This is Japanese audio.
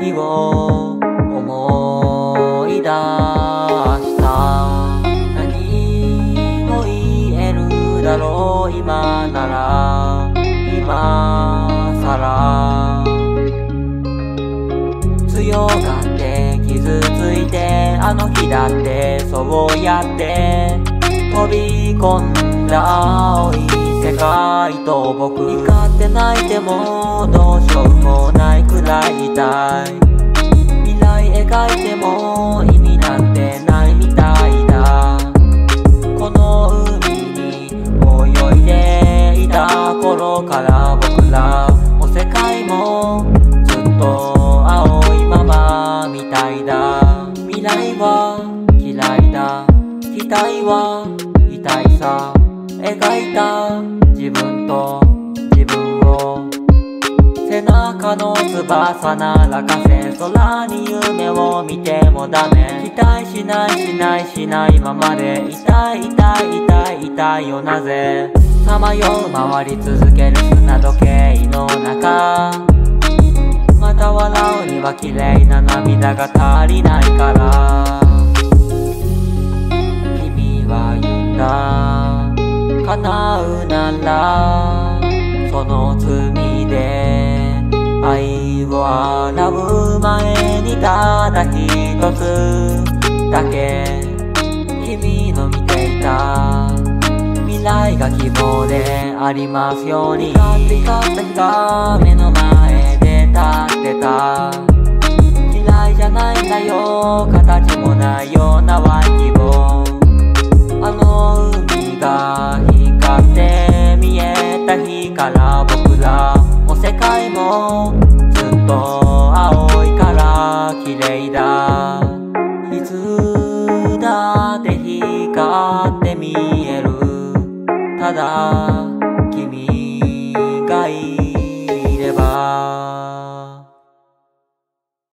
日を思い出した。何を言えるだろう今なら。今さら強がって傷ついてあの日だってそうやって飛び込んだ。青い世界と僕。怒って泣いてもどうしようもないくらい痛い。未来描いても意味なんてないみたいだ。この海に泳いでいた頃から僕らお世界もずっと青いままみたいだ。未来は嫌いだ。期待は痛いさ。描いた。自分と自分を。背中の翼ならかせ空に夢を見てもダメ。期待しないしないしないままで痛い痛い痛い痛いよなぜ。さまよう回り続ける砂時計の中。また笑うには綺麗な涙が足りないから。叶うならその罪で愛を洗う前にただ一つだけ君の見ていた未来が希望でありますように。光って光った日が目の前で立ってた。嫌いじゃないんだよ形もないようなワイ希と青いから綺麗だ。いつだって光って見える。ただ